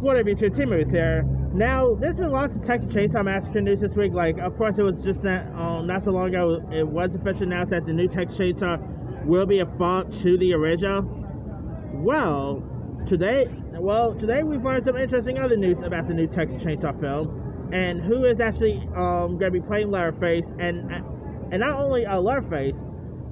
Up, YouTube? T Movies here. Now, there's been lots of Texas Chainsaw Massacre news this week. Like, of course, it was just that um, not so long ago, it was officially announced that the new Texas Chainsaw will be a fault to the original. Well, today, well, today we've learned some interesting other news about the new Texas Chainsaw film and who is actually um, going to be playing Leatherface, and and not only uh, Leatherface,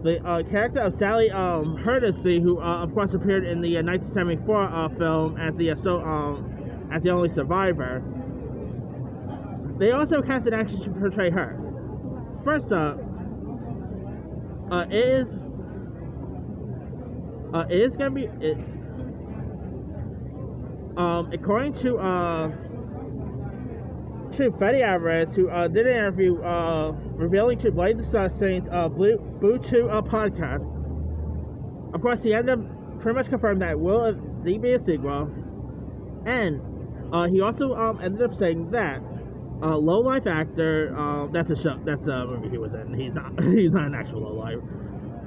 the uh, character of Sally um, Hardesty, who uh, of course appeared in the uh, 1974 uh, film as the uh, so um, as the only survivor. They also cast an actress to portray her. First up, uh, is uh, it is gonna be it. Um, according to uh to Fede Alvarez, who uh, did an interview uh, revealing to Blade the Star Saints uh, Blue Boo uh, podcast. Of course, he ended up pretty much confirmed that will indeed be a sequel, and uh, he also um, ended up saying that uh, low life actor. Uh, that's a show. That's a movie he was in. He's not. He's not an actual low life.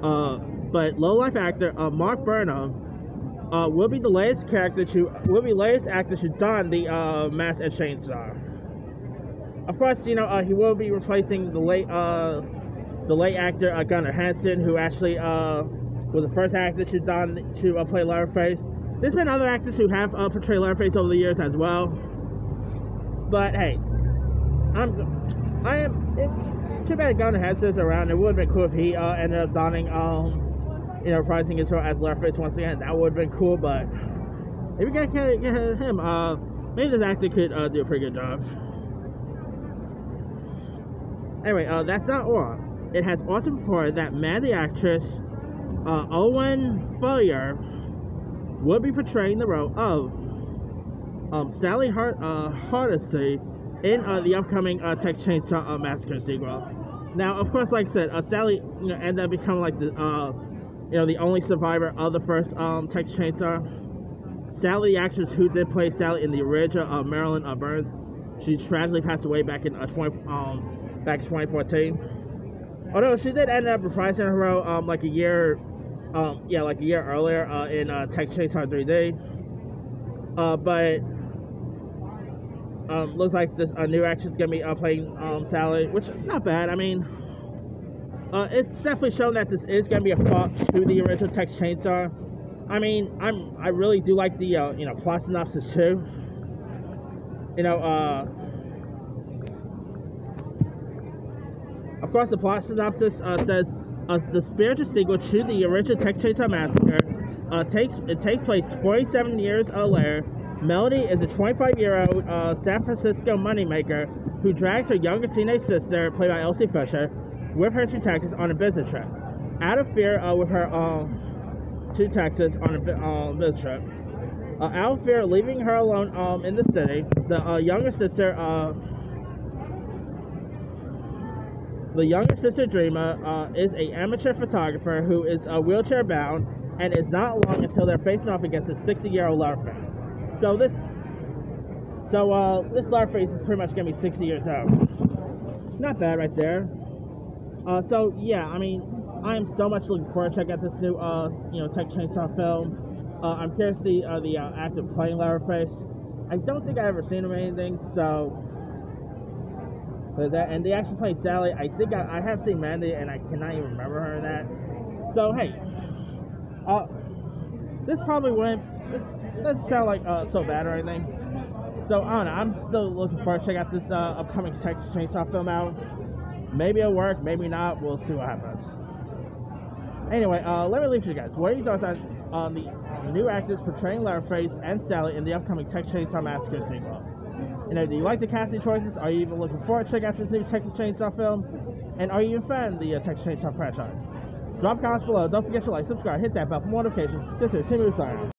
Uh, but low life actor uh, Mark Burnham uh, will be the latest character to will be latest actor to don the uh, mask and chainsaw. Of course, you know he will be replacing the late the late actor Gunnar Hansen, who actually was the first actor to don to play Leatherface. There's been other actors who have uh, portrayed Leatherface over the years as well. But hey, I'm I am. It, too bad Gunnar Hansen's around. It would have been cool if he uh, ended up donning um, you know, reprising his role as Leatherface once again. That would have been cool. But if we get, get, him, uh, maybe this actor could uh, do a pretty good job. Anyway, uh, that's not all. It has also reported that the actress uh, Owen Fowler will be portraying the role of um, Sally Hart uh, Hardesty in uh, the upcoming uh, Texas Chainsaw uh, Massacre sequel. Now, of course, like I said, uh, Sally you know ended up becoming like the uh, you know the only survivor of the first um, Texas Chainsaw. Sally, the actress who did play Sally in the original uh, Marilyn Burns, she tragically passed away back in uh, 20 um, back in 2014. Although she did end up reprising her role um, like a year, um, yeah, like a year earlier uh, in uh, Texas Chainsaw 3D. Uh, but um, looks like this uh, new action is gonna be uh, playing um, Sally, which not bad. I mean, uh, it's definitely shown that this is gonna be a fault to the original Texas Chainsaw. I mean, I'm I really do like the uh, you know plot synopsis too. You know, uh, Of course, the plot synopsis uh, says uh, the spiritual sequel to the original Texas Massacre uh, takes it takes place 47 years later. Melody is a 25-year-old uh, San Francisco moneymaker who drags her younger teenage sister, played by Elsie Fisher, with her to Texas on a business trip. Out of fear uh, with her um, to Texas on a uh, business trip. Uh, out of fear leaving her alone um, in the city, the younger sister the younger sister Dreamer uh, is a amateur photographer who is uh, wheelchair bound and is not long until they're facing off against a 60 year old Leatherface. So this, so uh, this Leatherface is pretty much gonna be 60 years old. Not bad right there. Uh, so yeah, I mean, I am so much looking forward to check out this new, uh, you know, Tech Chainsaw film. Uh, I'm curious to see uh, the uh, actor playing Leatherface. I don't think I've ever seen him in anything, so but that and they actually play Sally. I think I, I have seen Mandy and I cannot even remember her in that. So hey, uh, this probably wouldn't this doesn't sound like uh, so bad or anything. So I don't know. I'm still looking forward to check out this uh, upcoming Texas Chainsaw film out. Maybe it'll work, maybe not. We'll see what happens. Anyway, uh, let me leave you guys. What are your thoughts on, on the new actors portraying Leatherface and Sally in the upcoming Texas Chainsaw Massacre sequel? You know, do you like the casting choices? Are you even looking forward to check out this new Texas Chainsaw film? And are you a fan of the uh, Texas Chainsaw franchise? Drop comments below. Don't forget to like, subscribe, hit that bell for more notifications. This is Timmy Simon.